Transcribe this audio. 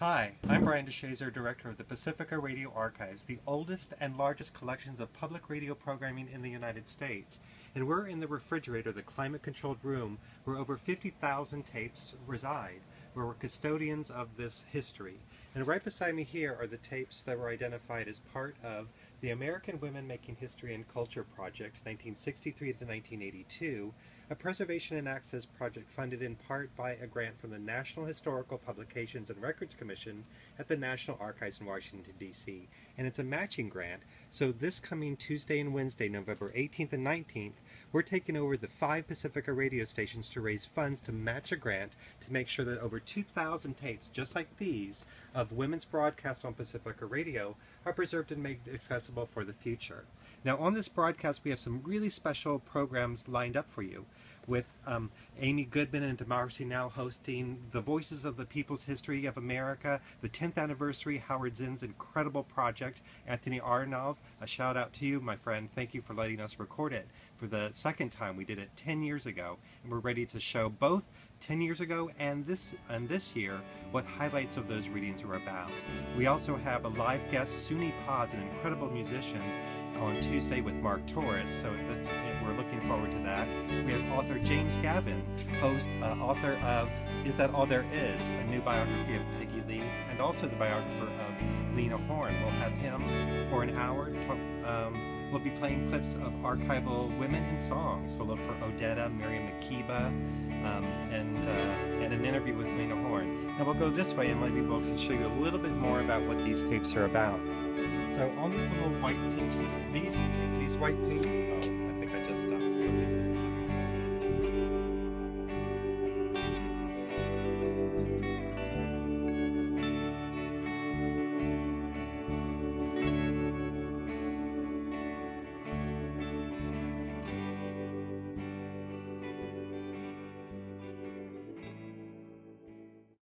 Hi, I'm Brian DeShazor, Director of the Pacifica Radio Archives, the oldest and largest collections of public radio programming in the United States. And we're in the refrigerator, the climate-controlled room, where over 50,000 tapes reside, where we're custodians of this history. And right beside me here are the tapes that were identified as part of the American Women Making History and Culture Project, 1963 to 1982, a preservation and access project funded in part by a grant from the National Historical Publications and Records Commission at the National Archives in Washington, D.C. And it's a matching grant, so this coming Tuesday and Wednesday, November 18th and 19th, we're taking over the five Pacifica radio stations to raise funds to match a grant to make sure that over 2,000 tapes, just like these, of women's broadcast on Pacifica Radio are preserved and made accessible for the future. Now, on this broadcast, we have some really special programs lined up for you with um, Amy Goodman and Democracy Now! hosting The Voices of the People's History of America, the 10th anniversary Howard Zinn's incredible project. Anthony Arnove, a shout out to you, my friend. Thank you for letting us record it for the second time. We did it 10 years ago, and we're ready to show both 10 years ago and this and this year what highlights of those readings are about. We also have a live guest, Suni Paz, an incredible musician, on Tuesday with Mark Torres, so we're looking forward to that. Author James Gavin, host, uh, author of Is That All There Is, a new biography of Peggy Lee, and also the biographer of Lena Horne. We'll have him for an hour. Talk, um, we'll be playing clips of archival women in song, so look for Odetta, Miriam Makeba, um, and, uh, and an interview with Lena Horne. Now we'll go this way and maybe we'll show you a little bit more about what these tapes are about. So on these little white pages, these these white pages